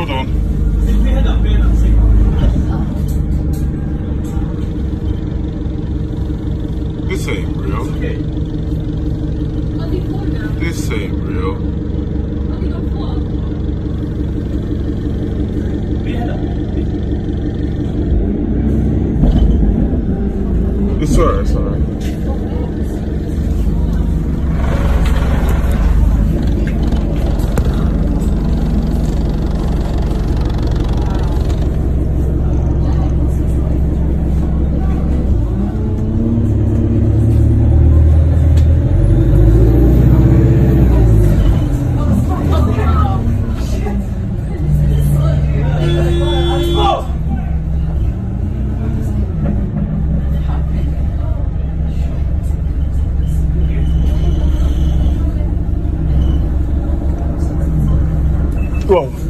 Hold on. This ain't real. This ain't real. It's alright, it's alright. Whoa.